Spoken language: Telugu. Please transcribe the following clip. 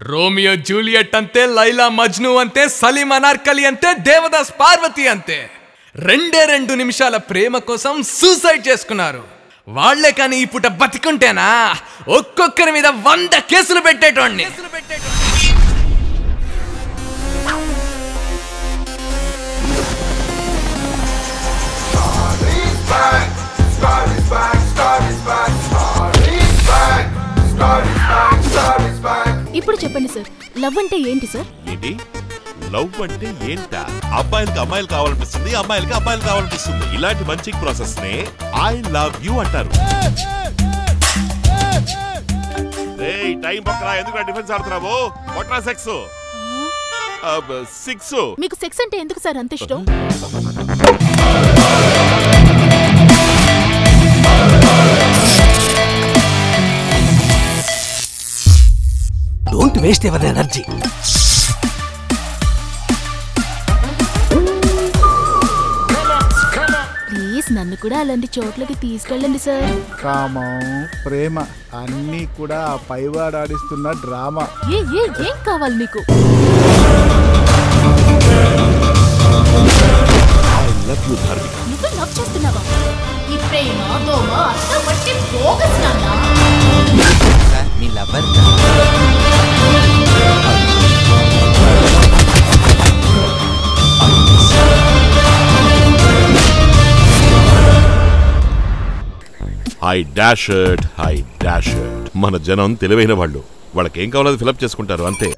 ರೋಮಿಯೋ ಜೂಲಿಯಟ್ ಅಂತೆ ಲೈಲಾ ಮಜ್ನು ಅಂತೆ సలీం అనార్కలి అంతే దేవదాస్ పార్వతి అంతే రెండే రెండు నిమిషాల ప్రేమ కోసం సూసైడ్ చేసుకున్నారు వాళ్లే కానీ ఈ పూట బతికుంటేనా ఒక్కొక్కరి మీద వంద కేసులు పెట్టేటోడిని ఇప్పుడు చెప్పండి సార్ లవ్ అంటే ఏంటి సార్? ఏంటి? లవ్ అంటే ఏంటా? అబ్బాయిలకి అమ్మాయిలు కావాలనిపిస్తుంది అమ్మాయిలకి అబ్బాయిలు కావాలనిపిస్తుంది. ఇలాంటి మంచి ప్రాసెస్ నే ఐ లవ్ యూ అంటారు. ఏయ్ టైం పక్కన ఎందుకు డిఫెన్స్ ఆడుతున్నావు? కొట్రా సెక్స్ సిక్స్ మీకు సెక్స్ అంటే ఎందుకు సార్ అంత ఇష్టం? Don't waste ever energy please నన్ను కూడా అలాంటి చోట్లకి తీసుకెళ్ళండి సార్ కామం ప్రేమ. అన్నీ కూడా ఆ పైవాడు ఆడిస్తున్న డ్రామా. ఏ ఏ ఏం కావాలి మీకు? ఐ లవ్ యూ ధార్మిక నువ్వు లవ్ చేస్తున్నావా? ఈ ప్రేమ దోమ అంతా బోగస్ నాన్నా. హై డాషర్ట్ హై డాషర్ట్ మన జనం తెలివైన వాళ్ళు. వాళ్ళకేం కావాలో ఫిలప్ చేసుకుంటారు అంతే.